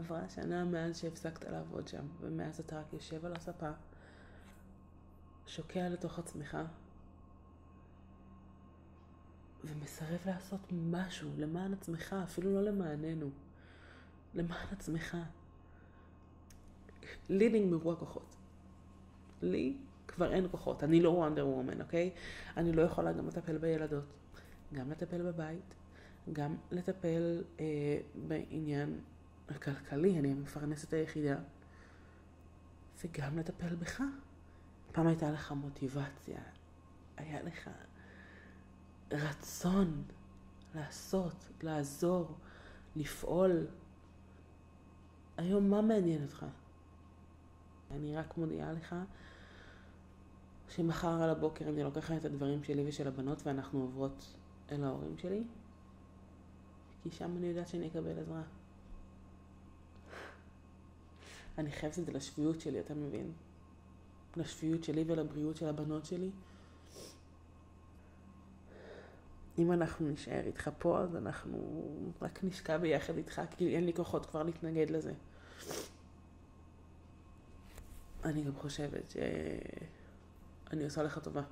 עברה שנה מאז שהפסקת לעבוד שם, ומאז אתה רק יושב על הספה, שוקע לתוך עצמך, ומסרב לעשות משהו למען עצמך, אפילו לא למעננו, למען עצמך. לי נגמרו הכוחות. לי כבר אין כוחות. אני לא וונדר וומן, אוקיי? אני לא יכולה גם לטפל בילדות, גם לטפל בבית, גם לטפל אה, בעניין הכלכלי, אני המפרנסת היחידה, וגם לטפל בך. פעם הייתה לך מוטיבציה, היה לך רצון לעשות, לעזור, לפעול. היום מה מעניין אותך? אני רק מודיעה לך שמחר על הבוקר אני לוקחת את הדברים שלי ושל הבנות ואנחנו עוברות אל ההורים שלי, כי שם אני יודעת שאני אקבל עזרה. אני חייבת את זה לשפיות שלי, אתה מבין? לשפיות שלי ולבריאות של הבנות שלי. אם אנחנו נשאר איתך פה, אז אנחנו רק נשקע ביחד איתך, כי אין לי כוחות כבר להתנגד לזה. אני גם חושבת שאני עושה לך טובה.